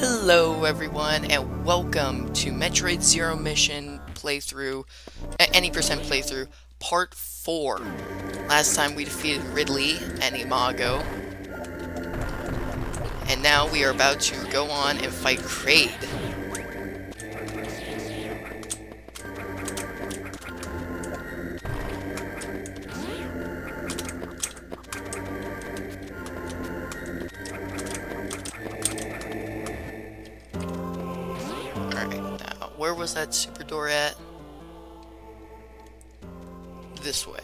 Hello everyone and welcome to Metroid Zero Mission playthrough, any percent playthrough, part 4. Last time we defeated Ridley and Imago. And now we are about to go on and fight Kraid. Was that super door at? This way.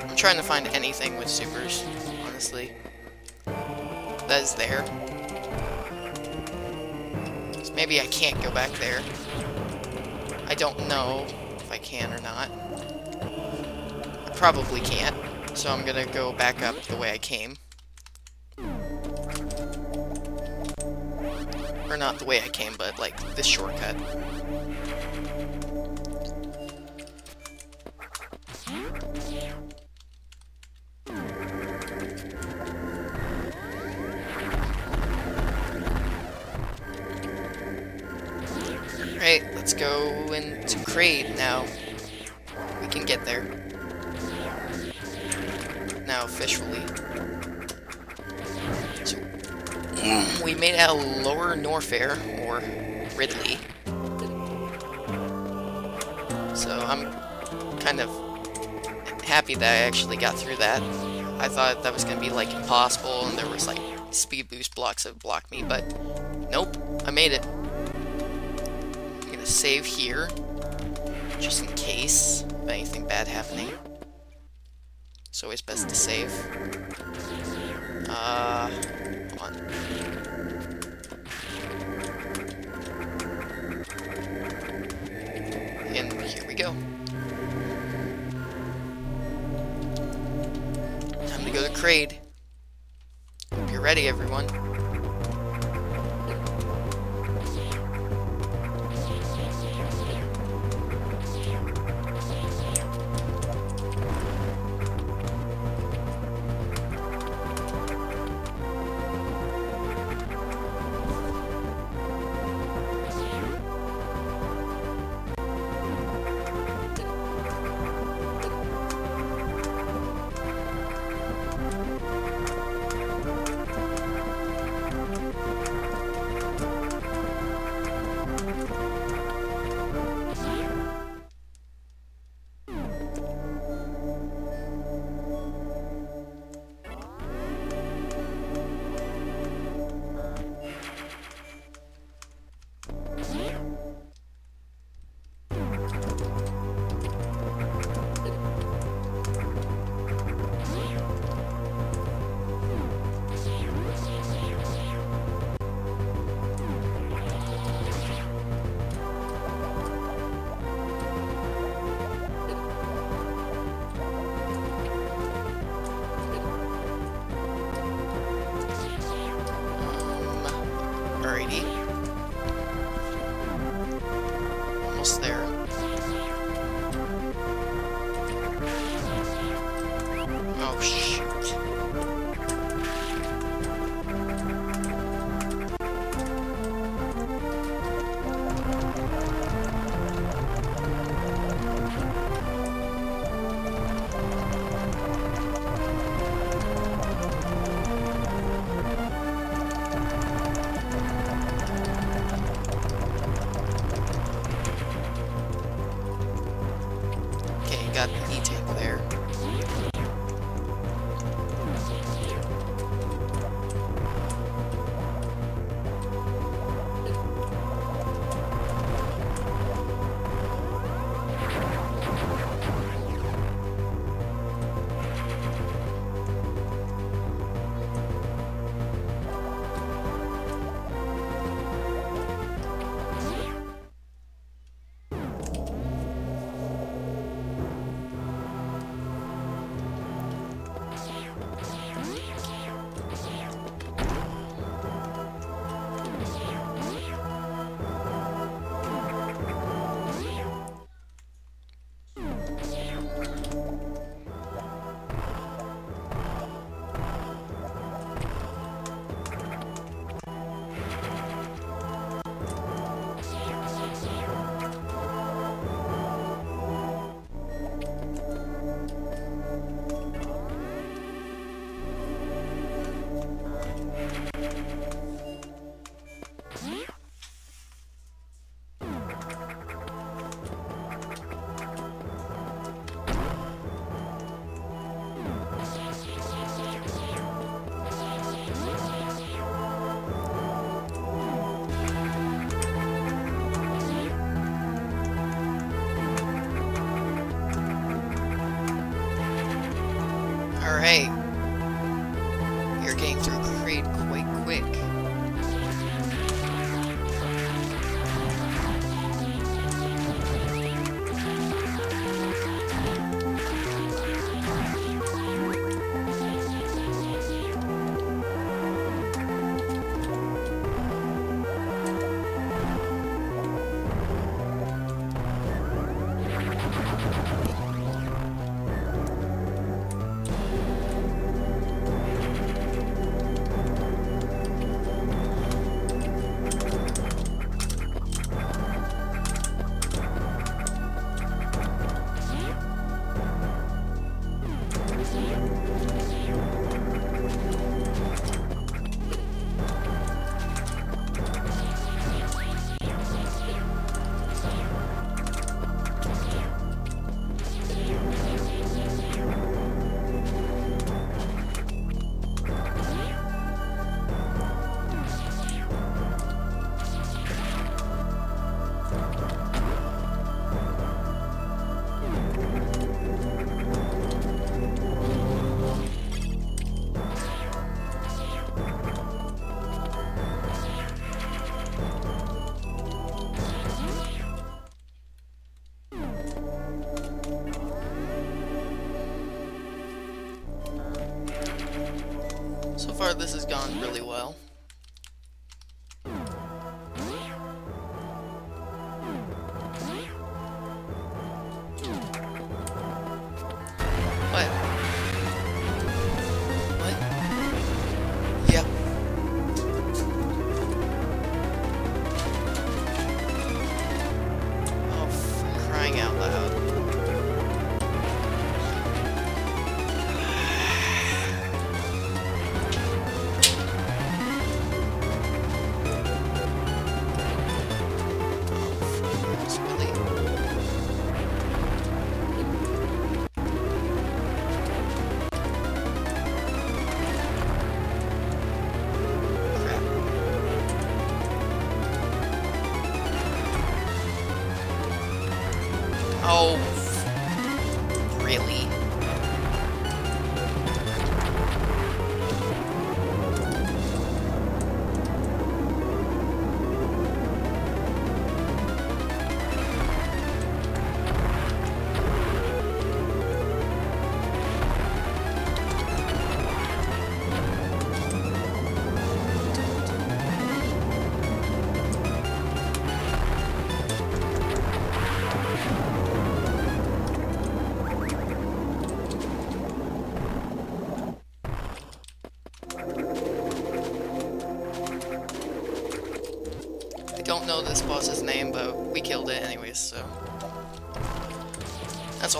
I'm trying to find anything with supers, honestly. That is there. Maybe I can't go back there. I don't know if I can or not. I probably can't, so I'm gonna go back up the way I came. Or not the way I came, but like this shortcut. Let's go into Kraid now. We can get there. Now, officially. So, we made it out Lower Norfair, or Ridley. So, I'm kind of happy that I actually got through that. I thought that was going to be, like, impossible, and there was, like, speed boost blocks that blocked me, but nope, I made it save here, just in case of anything bad happening. It's always best to save. Uh, on. And here we go. Time to go to Kraid. Hope you're ready, everyone.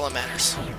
All that matters.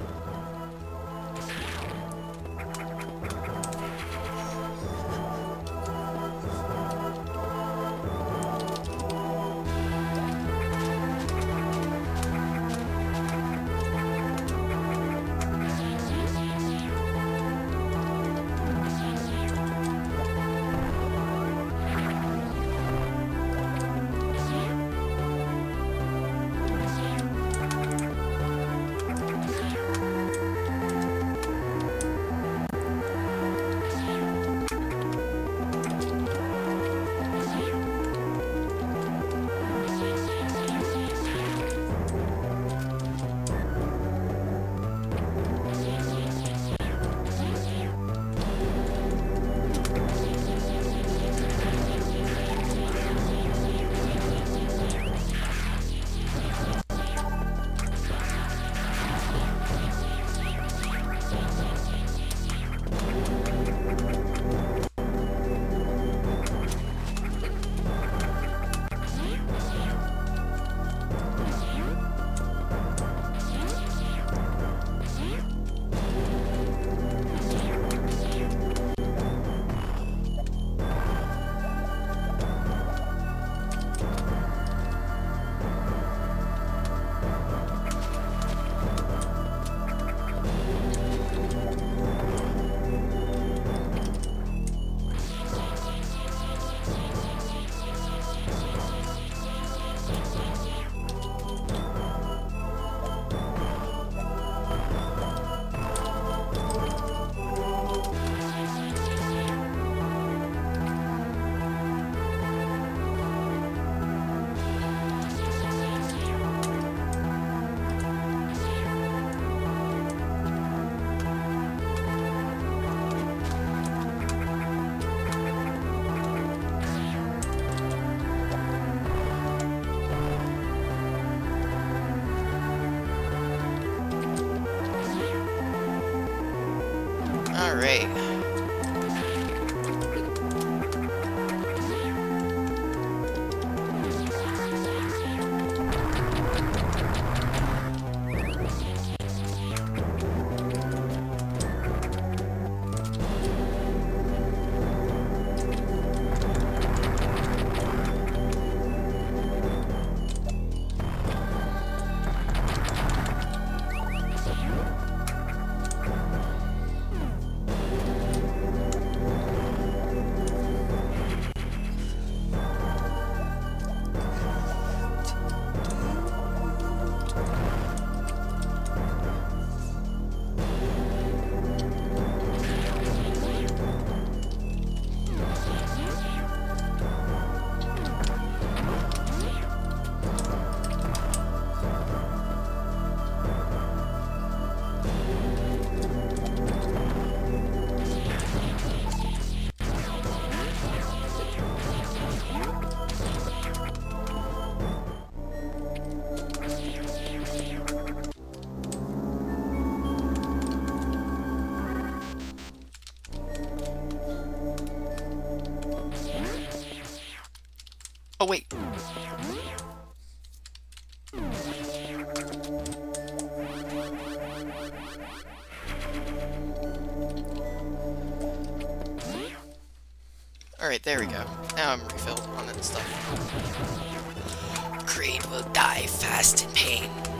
Alright. Alright, there we go. Now I'm refilled on that stuff. Kraid will die fast in pain.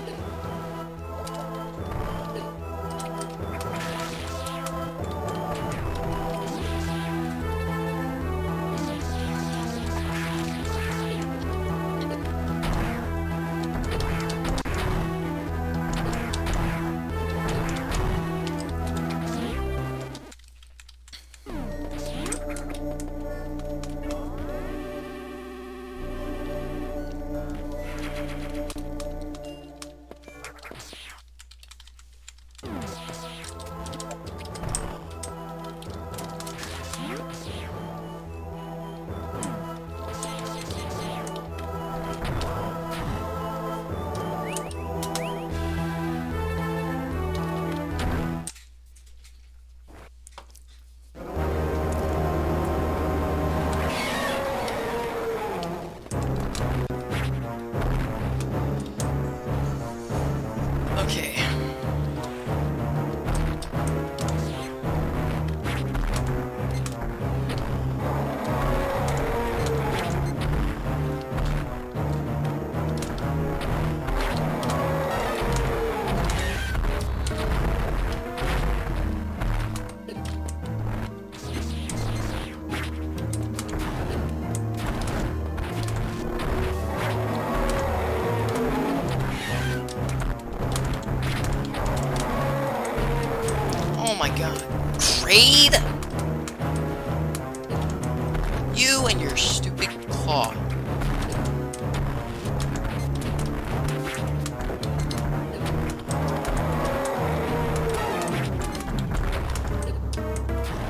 God. Kraid? You and your stupid claw.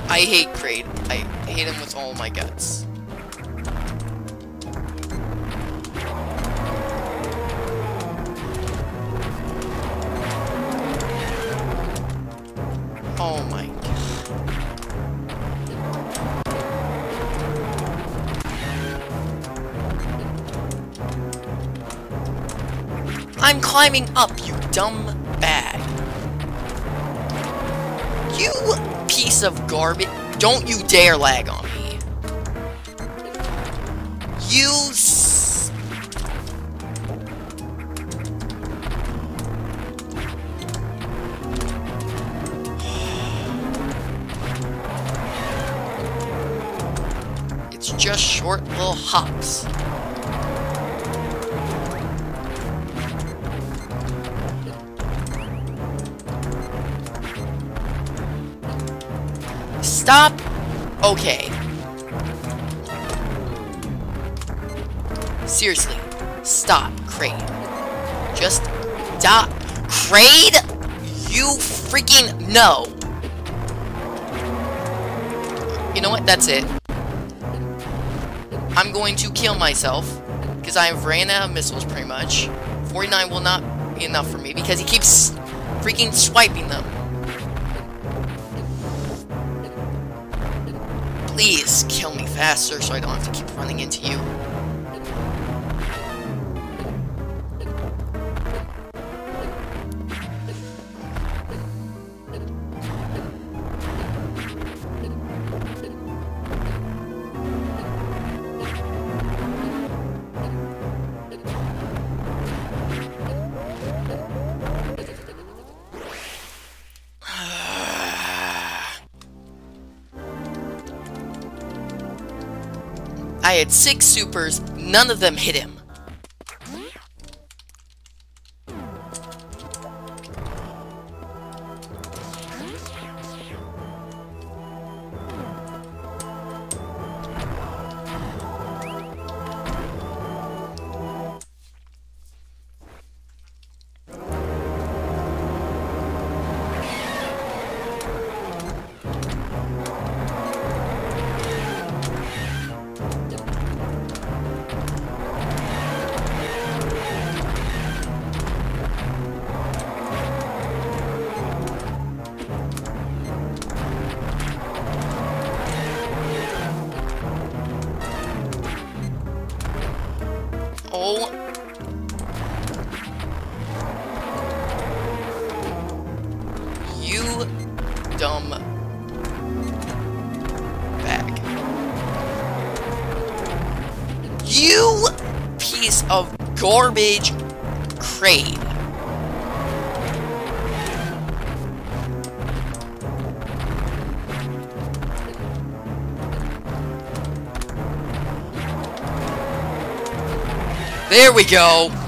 I hate Kraid. I hate him with all my guts. Climbing up, you dumb bag. You piece of garbage. Don't you dare lag on me. You It's just short little hops. Okay. Seriously, stop, Kraid. Just stop. Kraid? You freaking no! You know what? That's it. I'm going to kill myself because I've ran out of missiles pretty much. 49 will not be enough for me because he keeps freaking swiping them. Please kill me faster so I don't have to keep running into you. I had six supers, none of them hit him. You dumb bag. You piece of garbage Kraid. There we go.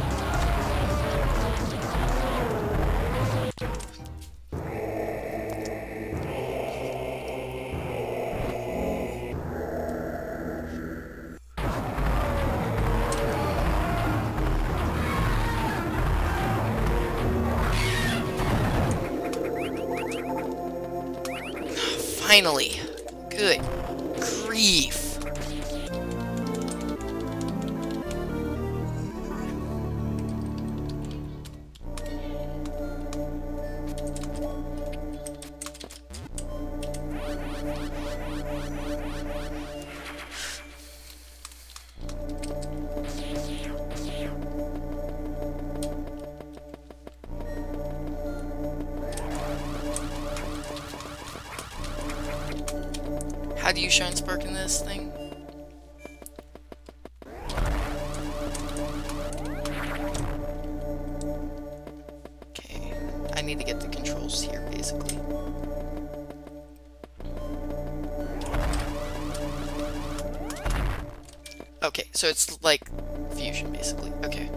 Okay, so it's like fusion, basically. Okay.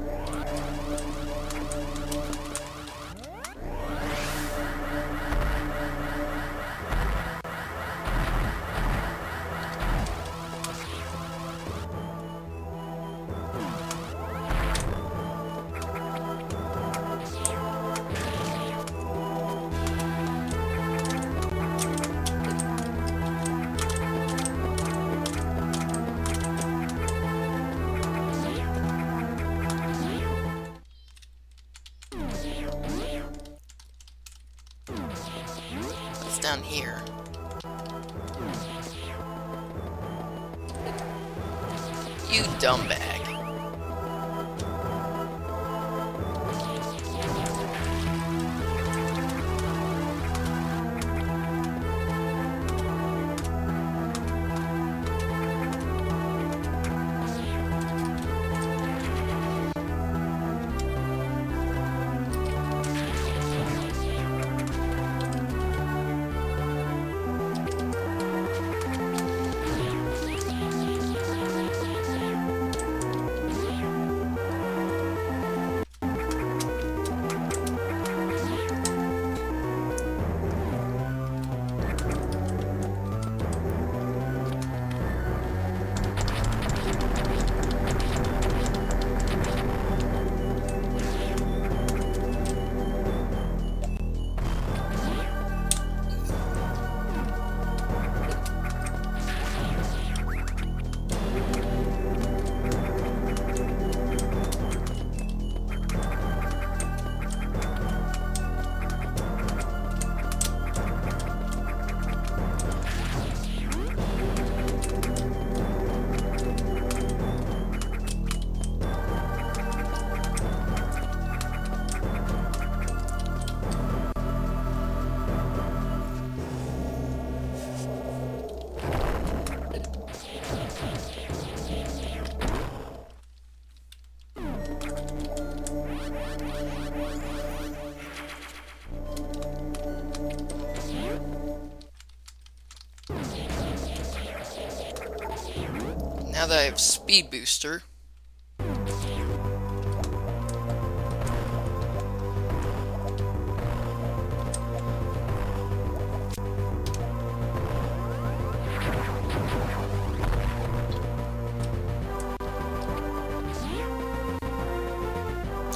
I have Speed Booster.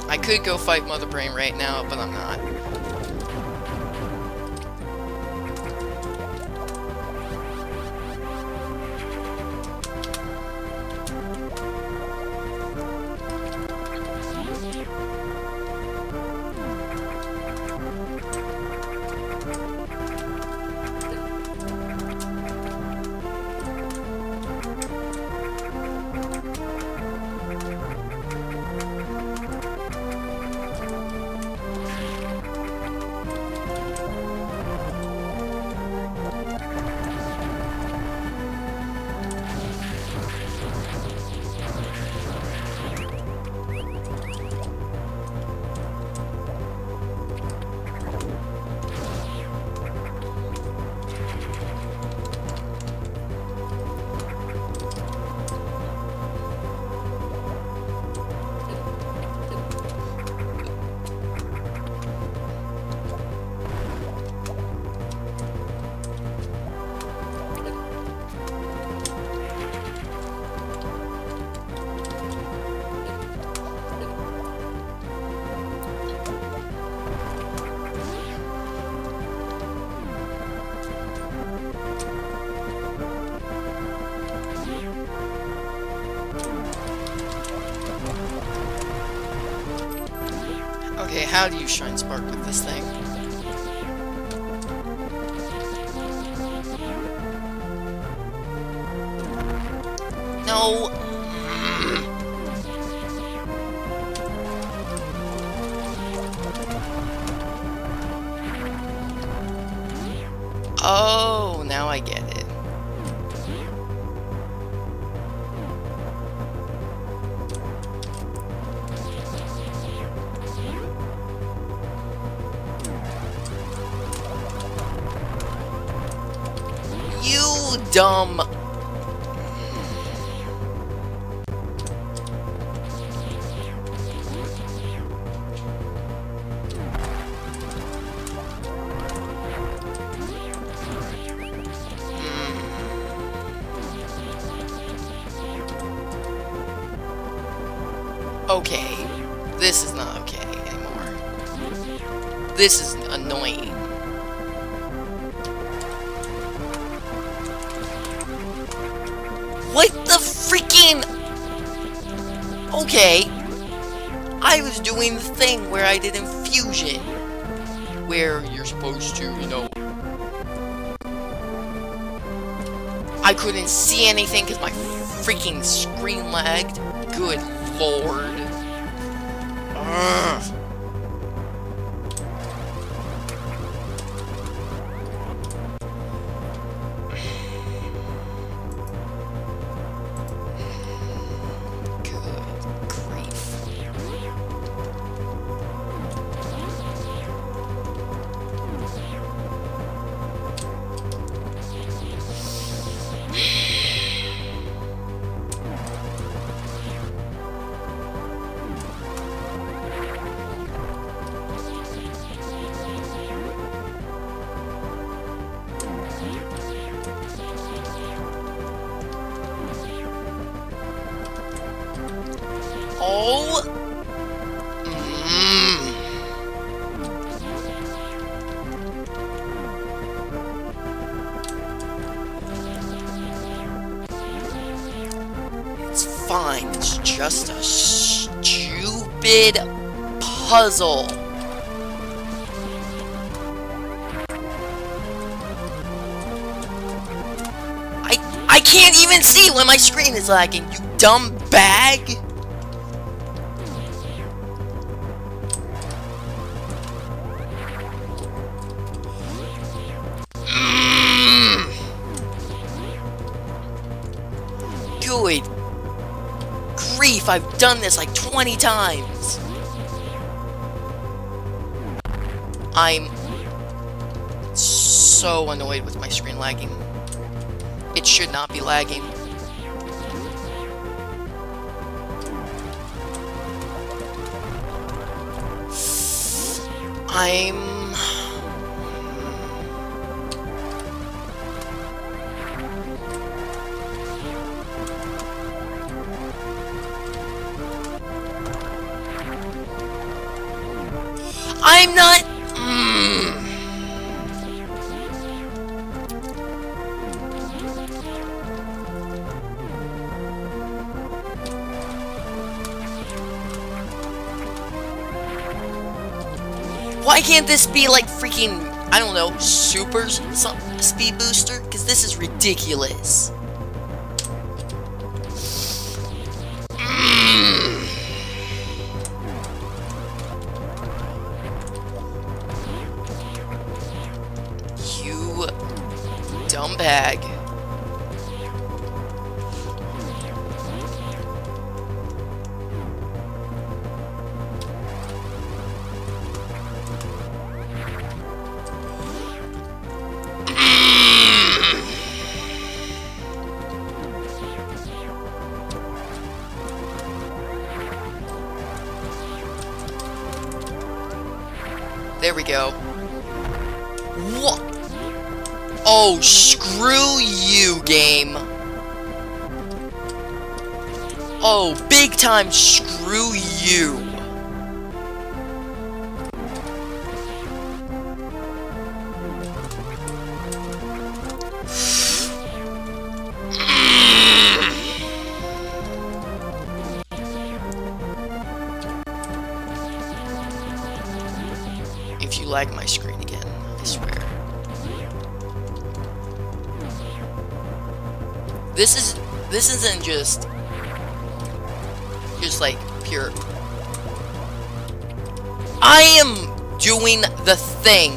I could go fight Mother Brain right now, but I'm not. How do you shine spark with this thing? Dumb. Freaking screen lagged. Good lord. Puzzle. I I can't even see when my screen is lagging. You dumb bag. Mm. Good grief, I've done this like 20 times. I'm so annoyed with my screen lagging. It should not be lagging. I'm... I'm not Why can't this be like freaking, I don't know, super some speed booster? Because this is ridiculous. Thing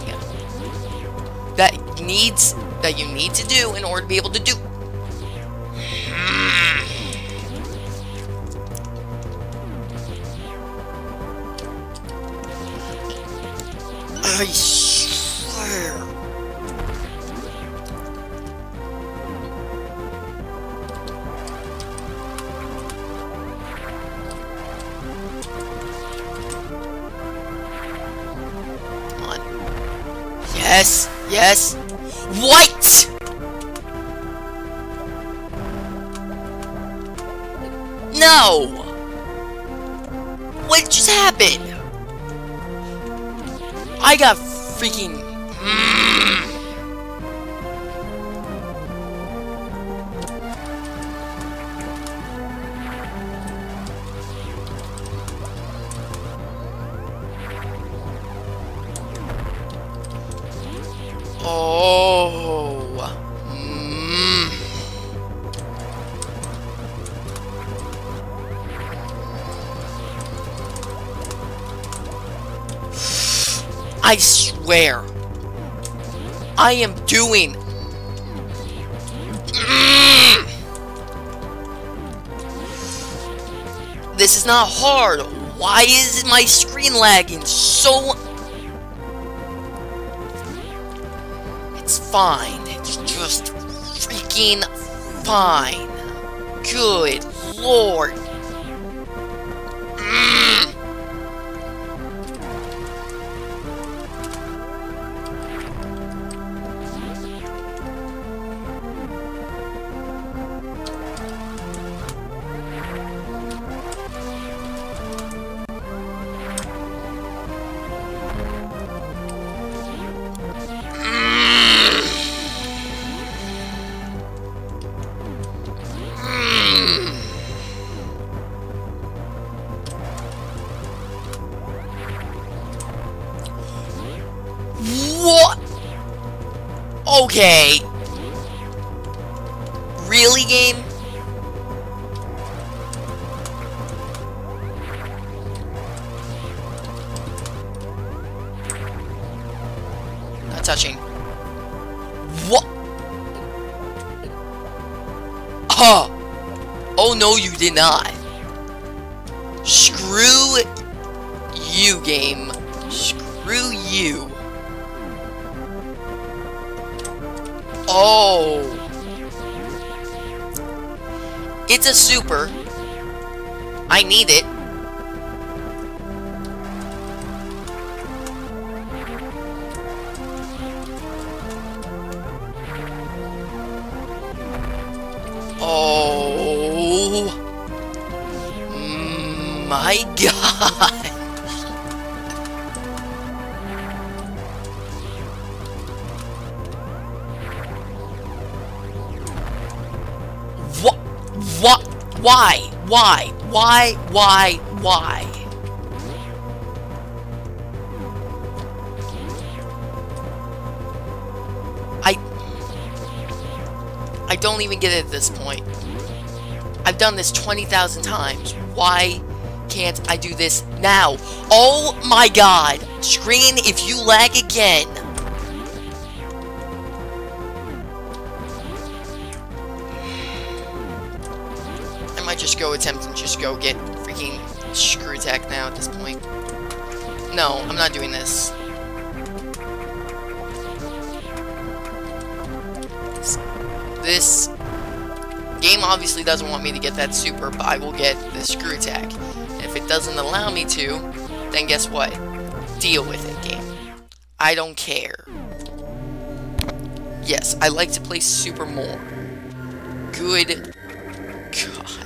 that needs that you need to do in order to be able to do. Hmm. I What? No! What just happened? I got freaking... I swear. I am doing. Mm. This is not hard. Why is my screen lagging so... It's fine. It's just freaking fine. Good lord. Why? Why? Why? Why? Why? I... I don't even get it at this point. I've done this 20,000 times. Why can't I do this now? Oh my god! Screen, if you lag again... just go attempt and just go get freaking screw attack now at this point. No, I'm not doing this. This game obviously doesn't want me to get that super, but I will get the screw attack. If it doesn't allow me to, then guess what? Deal with it, game. I don't care. Yes, I like to play super more. Good God.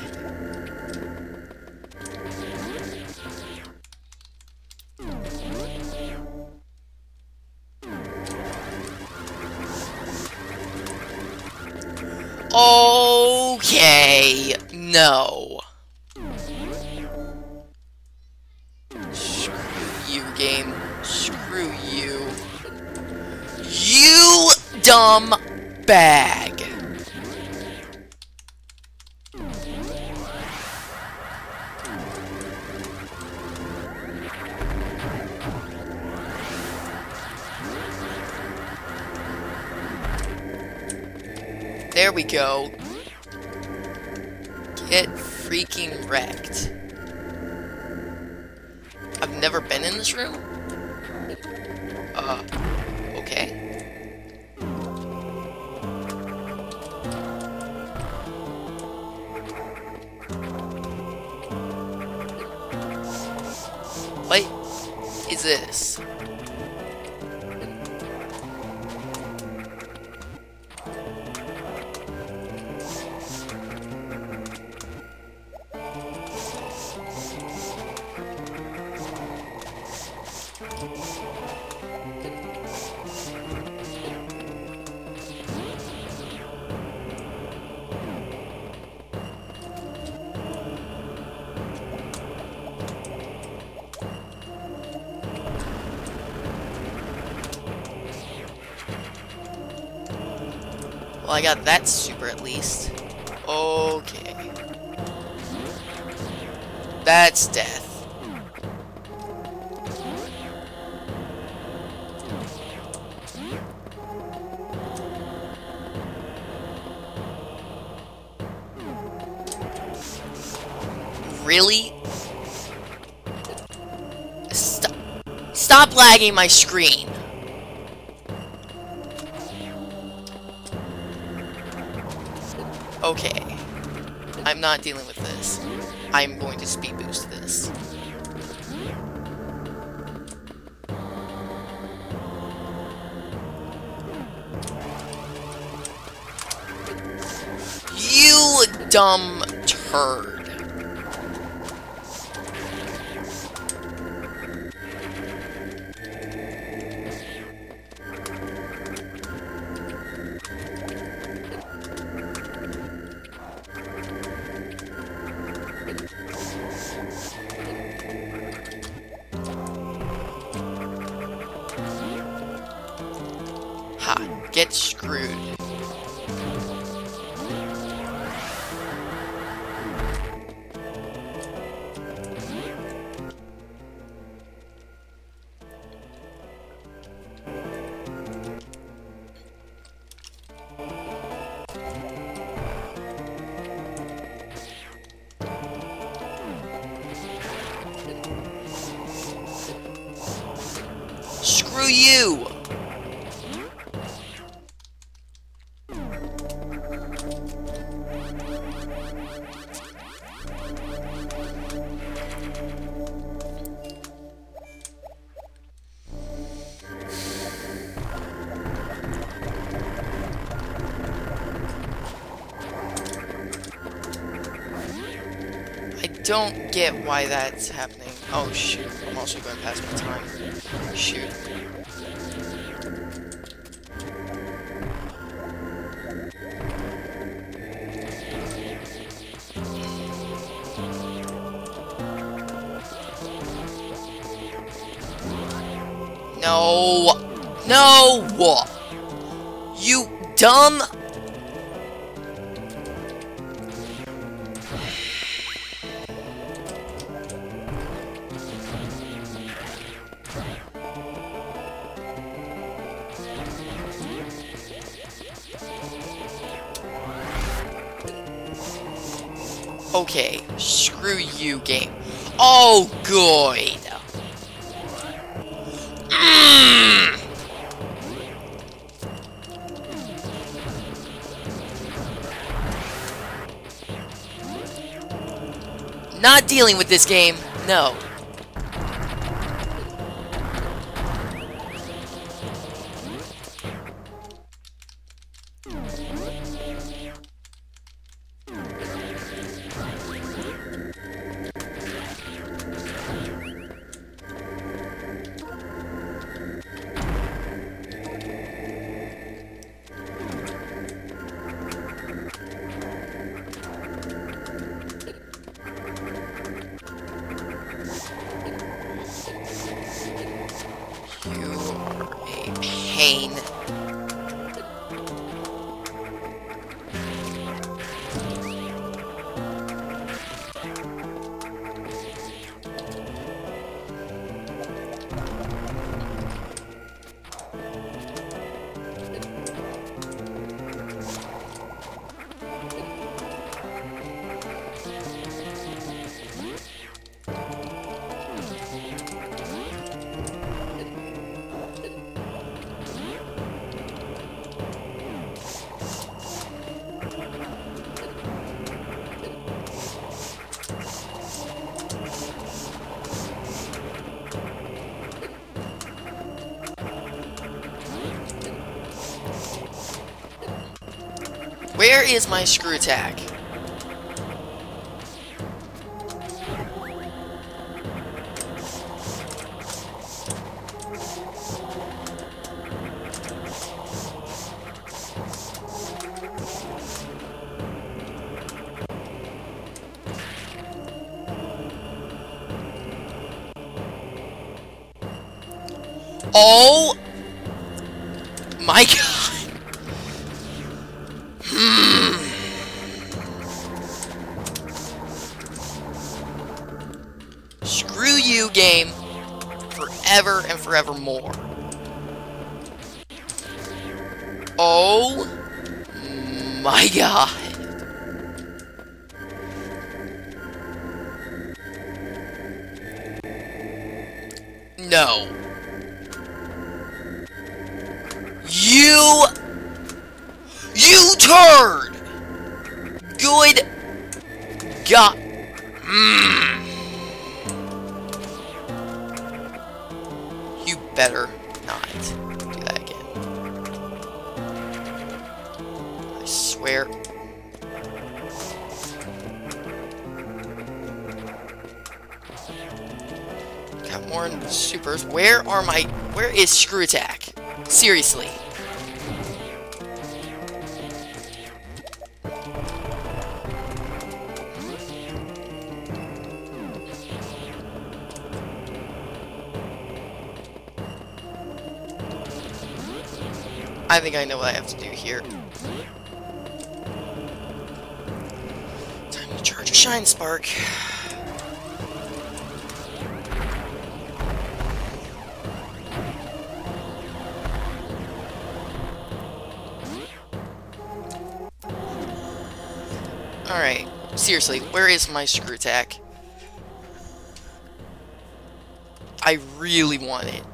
No. Screw you, game. Screw you. You dumb bag. There we go. Get freaking wrecked. I've never been in this room? Uh, okay. What is this? I got that super at least. Okay. That's death. Really? Stop, stop lagging my screen. Okay. I'm not dealing with this. I'm going to speed boost this. You dumb turd. Don't get why that's happening. Oh shoot, I'm also going past my time. Shoot. No! No! You dumb dealing with this game. No. Pain. Where is my screw attack? God. No. You... You turd! Good... God... Mm. You better I swear. Got more supers. Where are my... Where is Screw Attack? Seriously. I think I know what I have to do here. Shine Spark. Alright, seriously, where is my screw attack? I really want it.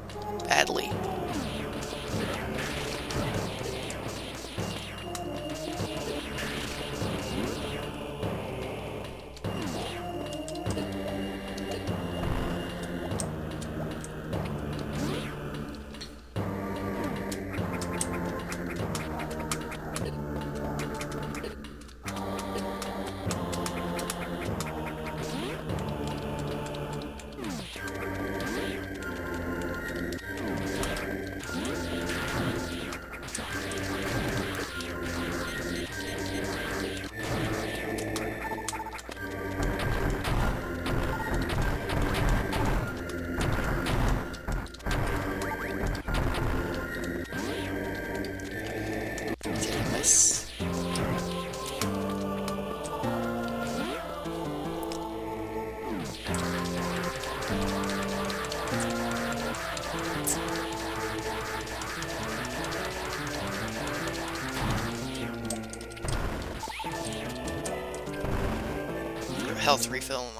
Health refill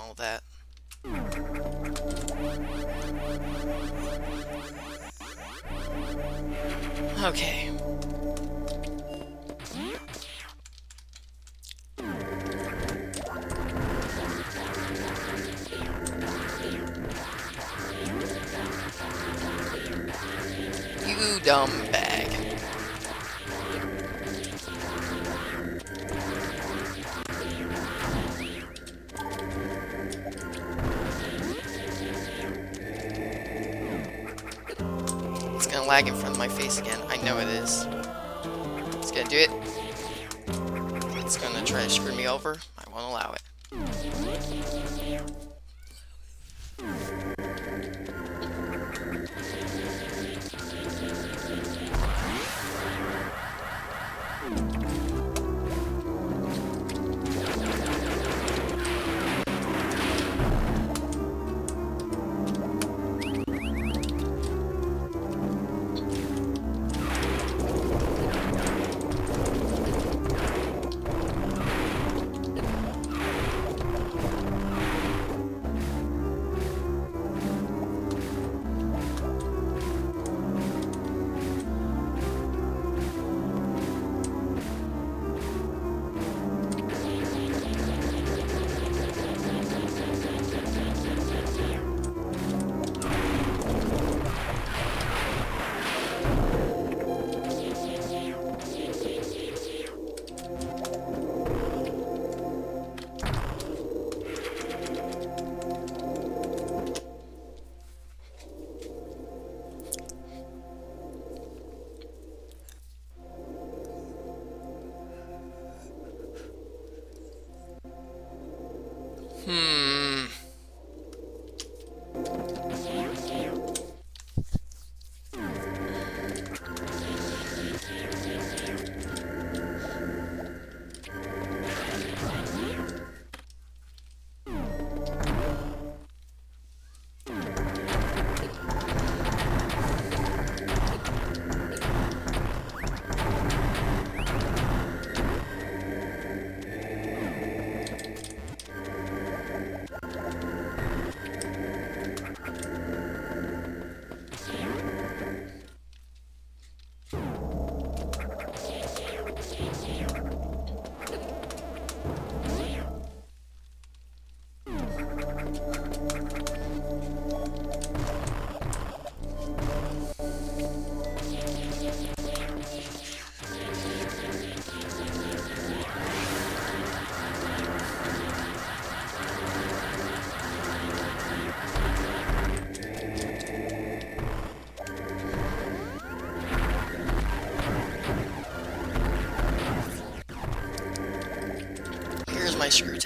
try to screw me over. I won't allow it.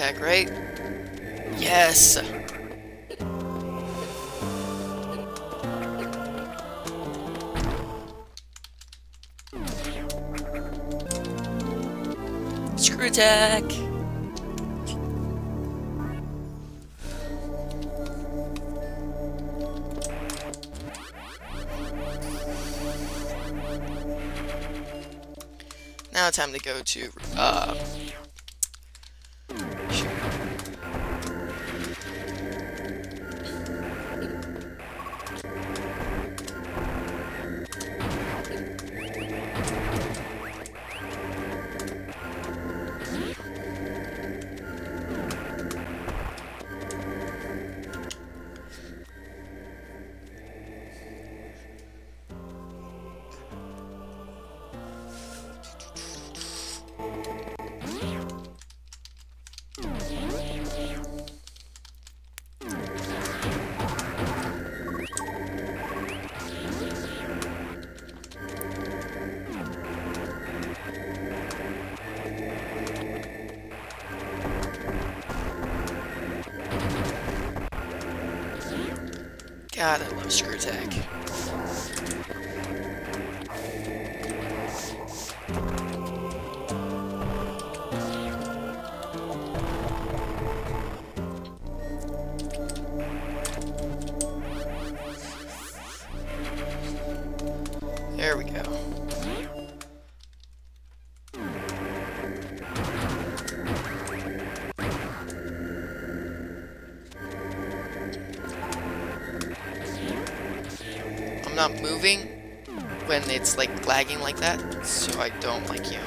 Attack, right? Yes! Screw attack! Now time to go to, uh, God, I love screw attack. Lagging like that, so I don't like, you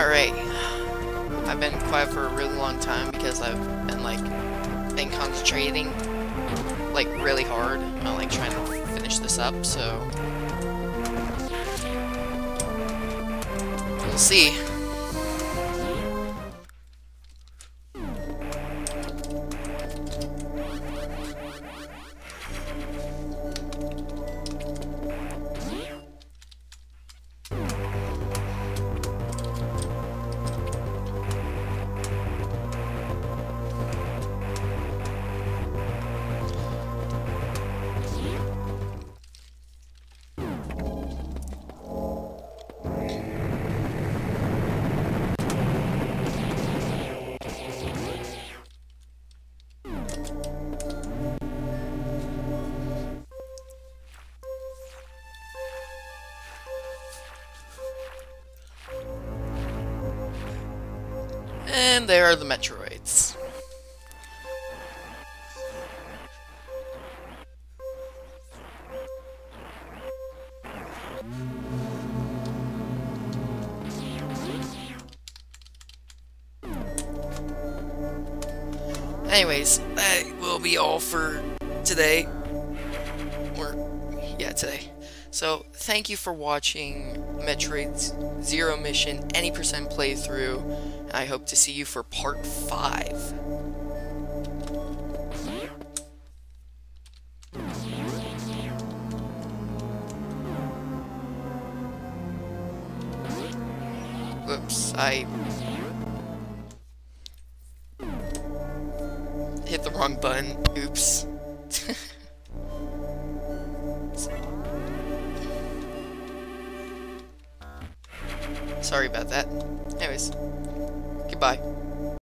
Alright. I've been quiet for a really long time because I've been like been concentrating like really hard on like trying to finish this up, so we'll see. And there are the Metroids. Anyways, that will be all for today. Thank you for watching Metroid's Zero Mission Any Percent playthrough. I hope to see you for part 5.